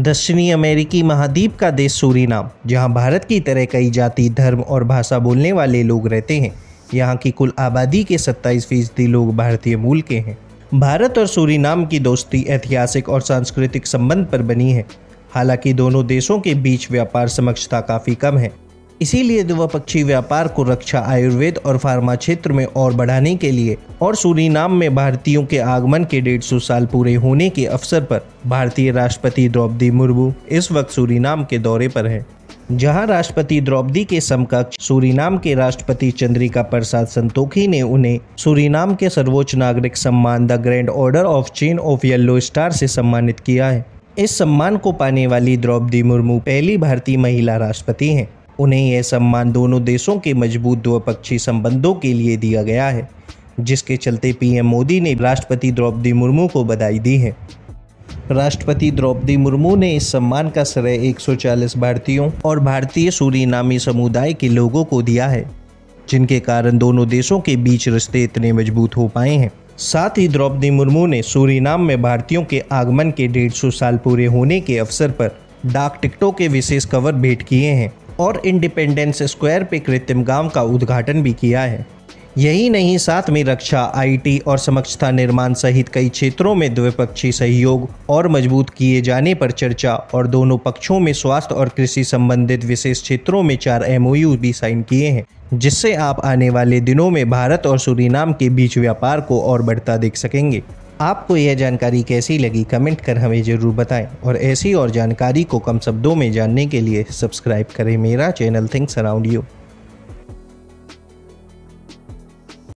दक्षिणी अमेरिकी महाद्वीप का देश सूरीनाम जहाँ भारत की तरह कई जाति, धर्म और भाषा बोलने वाले लोग रहते हैं। यहाँ की कुल आबादी के 27 फ़ीसदी लोग भारतीय मूल के हैं। भारत और सूरीनाम की दोस्ती ऐतिहासिक और सांस्कृतिक संबंध पर बनी है। हालाँकि दोनों देशों के बीच व्यापार समक्षता काफ़ी कम है। इसीलिए द्विपक्षीय व्यापार को रक्षा, आयुर्वेद और फार्मा क्षेत्र में और बढ़ाने के लिए और सूरीनाम में भारतीयों के आगमन के डेढ़ सौ साल पूरे होने के अवसर पर भारतीय राष्ट्रपति द्रौपदी मुर्मू इस वक्त सूरीनाम के दौरे पर हैं। जहाँ राष्ट्रपति द्रौपदी के समकक्ष सूरीनाम के राष्ट्रपति चंद्रिका प्रसाद संतोखी ने उन्हें सूरीनाम के सर्वोच्च नागरिक सम्मान, the grand order of chain of yellow star से सम्मानित किया है। इस सम्मान को पाने वाली द्रौपदी मुर्मू पहली भारतीय महिला राष्ट्रपति हैं। उन्हें यह सम्मान दोनों देशों के मज़बूत द्विपक्षीय संबंधों के लिए दिया गया है, जिसके चलते पीएम मोदी ने राष्ट्रपति द्रौपदी मुर्मू को बधाई दी है। राष्ट्रपति द्रौपदी मुर्मू ने इस सम्मान का श्रेय 140 भारतीयों और भारतीय सूरीनामी समुदाय के लोगों को दिया है, जिनके कारण दोनों देशों के बीच रिश्ते इतने मज़बूत हो पाए हैं। साथ ही द्रौपदी मुर्मू ने सूरीनाम में भारतीयों के आगमन के डेढ़ साल पूरे होने के अवसर पर डाक टिकटों के विशेष कवर भेंट किए हैं। और इंडिपेंडेंस स्क्वायर पे कृत्रिम गाँव का उद्घाटन भी किया है। यही नहीं, साथ में रक्षा, आईटी और समक्षता निर्माण सहित कई क्षेत्रों में द्विपक्षीय सहयोग और मज़बूत किए जाने पर चर्चा और दोनों पक्षों में स्वास्थ्य और कृषि संबंधित विशेष क्षेत्रों में चार एमओयू भी साइन किए हैं, जिससे आप आने वाले दिनों में भारत और सूरीनाम के बीच व्यापार को और बढ़ता देख सकेंगे। आपको यह जानकारी कैसी लगी, कमेंट कर हमें ज़रूर बताएँ। और ऐसी और जानकारी को कम शब्दों में जानने के लिए सब्सक्राइब करें मेरा चैनल थिंक्स अराउंड यू।